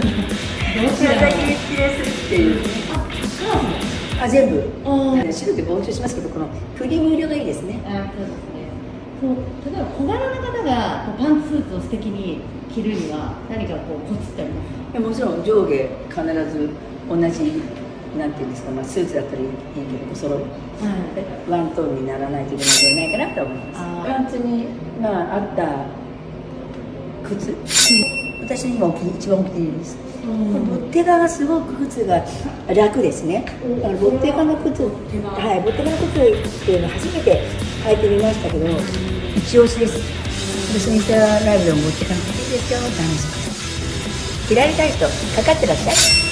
どちらだけきれいするっていうあ全部白で膨張しますけどこのクリーム色がいいですね。あそうですね。そう例えば小柄な方がこうパンツスーツを素敵に着るには何かこうコツってありますか？もちろん上下必ず同じなんていうんですか、まあ、スーツだったらいいけどお揃い、はい、ワントーンにならないといけないんじゃないかなと思います。パンツに、まあ、あった靴、私の今一番大きいです、うん、ボッテガがすごく靴が楽ですね、だからボッテガの靴はいボッテガの靴っていうの初めて履いてみましたけど、一押しです。私のインスタライブでもボッテガの靴ですよ。って話します着られたい人かかってらっしゃい